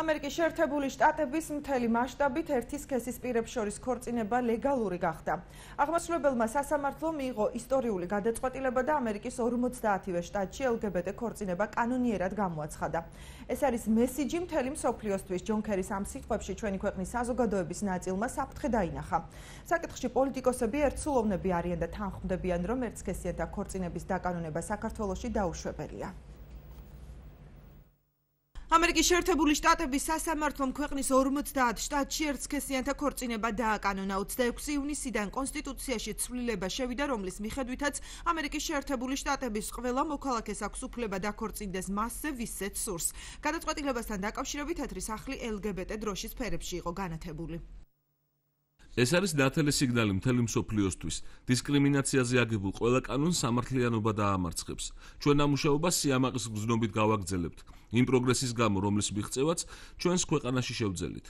ამერიკის შეერთებული შტატების მთელი მასშტაბით ერთი სქესის პირებს შორის ქორწინება ლეგალური გახდა. აღმასრულებელმა სასამართლომ მიიღო ისტორიული გადაწყვეტილება და ამერიკის 50-ვე შტატში LGBT ქორწინება კანონიერად გამოაცხადა. ეს არის მესიჯი მთელი მსოფლიოსთვის. ჯონ კერის ამ სიტყვებში ჩვენი ქვეყნის საზოგადოების ნაწილმა საფრთხე დაინახა. საკითხში პოლიტიკოსები ერთსულოვნები არიან და თანხმდებიან, რომ ერთსქესიანთა ქორწინების დაკანონება საქართველოში დაუშვებელია. ამერიკის შეერთებული შტატების სასამართლომ ქვეყნის 50 შტატში ერთსქესიანთა ქორწინება დააკანონა. 26 ივნისიდან კონსტიტუციაში ცვლილება შევიდა რომლის მიხედვითაც ამერიკის შეერთებული შტატების ყველა მოქალაქეს აქვს უფლება დაქორწინდეს მასზე ვისაც სურს. გადაწყვეტილებასთან დაკავშირებით თეთრი სახლი LGBT დროშის ფერებში იყო განათებული ეს არის ნათელი სიგნალი მთელი მსოფლიოსთვის. დისკრიმინაციაზე აგებულ ყველა კანონს სამართლიანობა დაამარცხებს. ჩვენ ამუშავებას სიამაყის გზნობით გავაგრძელებთ. იმ პროგრესის გამო, რომლის მიღწევაც ჩვენს ქვეყანაში შევძელით.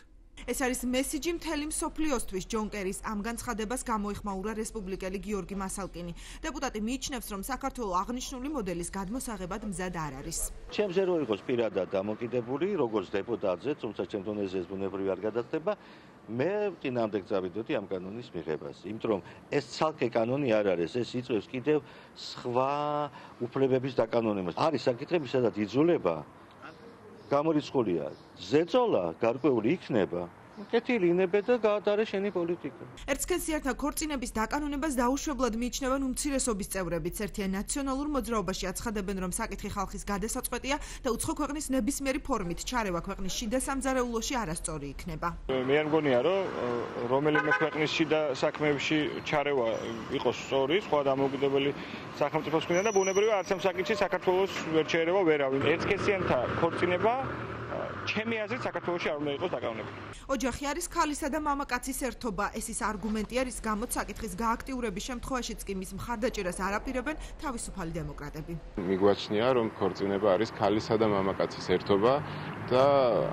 ეს არის მესიჯი მთელი მსოფლიოსთვის ჯონ კერის ამ განცხადებას გამოიხმაურა რესპუბლიკელი გიორგი მასალკინი. დეპუტატი მიიჩნევს, რომ საქართველოს აღნიშნული მოდელის გადმოსაღებად მზად არ არის. ჩემზე რო იყოს პირადად დამოკიდებული, როგორც დეპუტატზე, თუმცა ჩემ დონეზე ეს ბუნებრივი არ გადახდება, მე წინამდე გწავიდოდი ამ კანონის მიღებას, იმიტომ რომ ეს ცალკე კანონი არ არის, ეს იწევს კიდევ სხვა უფლებების დაკანონებას. არის საკითხები, სადაც იძულება გამორიცხულია. ზეწოლა გარკვეული იქნება, კეთილინებე და გაატარე შენი პოლიტიკა. ერთსქესიანთა ქორწინების დაკანონებას დაუშვებლად მიიჩნევენ უმცირესობის წევრებიც. ერთიან ნაციონალურ მოძრაობაში აცხადებენ, რომ საკითხი ხალხის გადასაწყვეტია და უცხო ქვეყნის ნებისმიერი ფორმით ჩარევა ქვეყნის შიდა სამზარეულოში არასწორი იქნება. მე არ მგონია, რომ რომელიმე ქვეყნის შიდა საქმეებში ჩარევა იყოს სწორი, სხვა დამოუკიდებელი სახელმწიფოს მხრიდან და ბუნებრივია არც ამ საკითხში საქართველოს ვერ ჩერევა ვერავინ. ერთსქესიანთა ქორწინება ჩემი აზრით საქართველოსი არ უნდა იყოს დაკავებული. ოჯახი არის ქალისა და მამაკაცის ერთობა. ეს ის არგუმენტია, რის გამოც საკითხის გააქტიურების შემთხვევაშიც კი მის მხარდაჭერას არაპირებენ თავისუფალი დემოკრატები. მიგვაჩნია, რომ ქორწინება არის ქალისა და მამაკაცის ერთობა და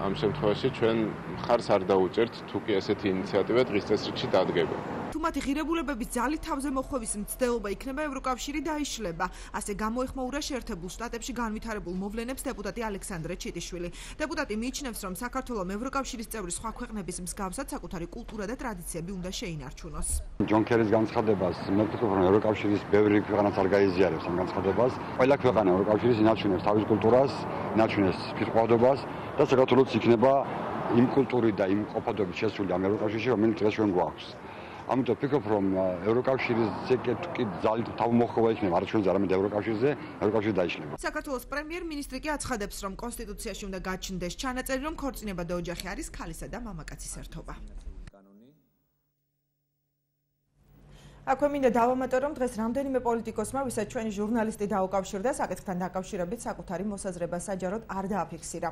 ამ შემთხვევაში ჩვენ მხარს არ დაუჭერთ თუ კი ესეთი ინიციატივა დღის წესრიგში დადგება. თუ მათი ღირებულებების ძალით თავზე მოხვევის მცდელობა იქნება ევროკავშირი დაიშლება. ასე გამოეხმაურა შეერთებულ შტატებში განვითარებულ მოვლენებს დეპუტატი ალექსანდრე ჩიტიშვილი. დეპუტატი მიიჩნევს რომ საქართველოს ევროკავშირის წევრი სხვა ქვეყნების მსგავსად საკუთარი კულტურა და ტრადიციები უნდა შეინარჩუნოს. ჯონ კერის განცხადებას მე ვფიქრობ რომ ევროკავშირის ბევრი ქვეყანაც არ გაიზიარებს ამ განცხადებას. ყველა ქვეყანა ევროკავშირის ინარჩუნებს თავის კულტურას ინარჩუნებს ფირყავდობას და საქართველოს იქნება იმ კულტურით და იმ ყოფადობით შესული ამ ევროკავშირში რომელიც დღეს ჩვენ გვაქვს ამიტომ ვფიქრობ რომ ევროკავშირის ზეკეტკი ძალით თავმოხმობა იქნება არ ჩვენზე არამედ ევროკავშირზე ევროკავშირი დაიშლება. საქართველოს პრემიერ-მინისტრი კი აცხადებს რომ კონსტიტუციაში უნდა გაჩნდეს ჩანაწერი რომ ქორწინება და ოჯახი არის ქალისა და მამაკაცის ერთობა. აქვე მინდა დავამატო რომ დღეს რამდენიმე პოლიტიკოსმა ვისაც ჩვენი ჟურნალისტი დაუკავშირდა საკითხთან დაკავშირებით საკუთარი მოსაზრება საჯაროდ არ დააფიქსირა